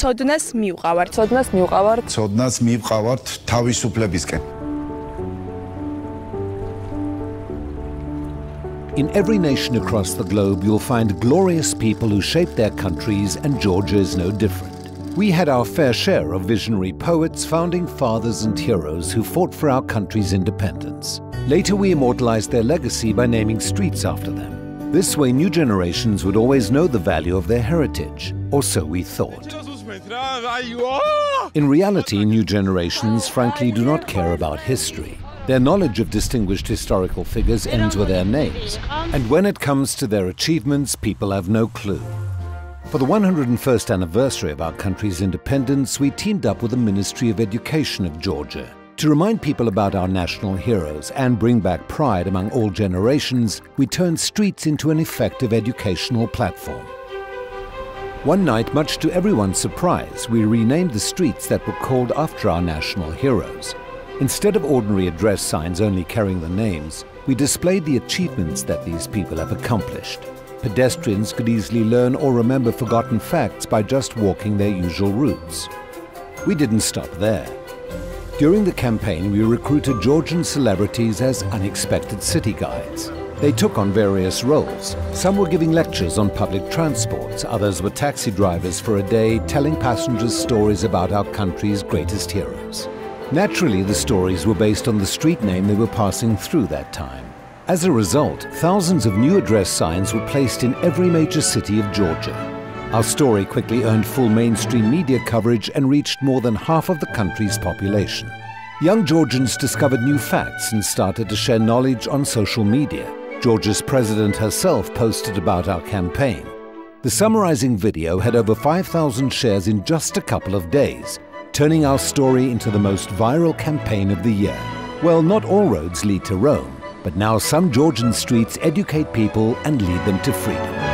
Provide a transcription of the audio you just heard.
ცოდნას მივყავართ. ცოდნას მივყავართ. ცოდნას მივყავართ თავისუფლებისკენ. In every nation across the globe, you'll find glorious people who shaped their countries, and Georgia is no different. We had our fair share of visionary poets, founding fathers, and heroes who fought for our country's independence. Later, we immortalized their legacy by naming streets after them. This way, new generations would always know the value of their heritage, or so we thought. In reality, new generations frankly do not care about history. Their knowledge of distinguished historical figures ends with their names, and when it comes to their achievements, people have no clue. For the 101st anniversary of our country's independence, we teamed up with the Ministry of Education of Georgia to remind people about our national heroes and bring back pride among all generations, we turned streets into an effective educational platform. One night, much to everyone's surprise, we renamed the streets that were called after our national heroes. Instead of ordinary address signs only carrying the names, we displayed the achievements that these people have accomplished. Pedestrians could easily learn or remember forgotten facts by just walking their usual routes. We didn't stop there. During the campaign, we recruited Georgian celebrities as unexpected city guides. They took on various roles. Some were giving lectures on public transports, others were taxi drivers for a day, telling passengers stories about our country's greatest heroes. Naturally, the stories were based on the street name they were passing through that time. As a result, thousands of new address signs were placed in every major city of Georgia. Our story quickly earned full mainstream media coverage and reached more than half of the country's population. Young Georgians discovered new facts and started to share knowledge on social media. Georgia's president herself posted about our campaign. The summarizing video had over 5,000 shares in just a couple of days, turning our story into the most viral campaign of the year. Well, not all roads lead to Rome, but now some Georgian streets educate people and lead them to freedom.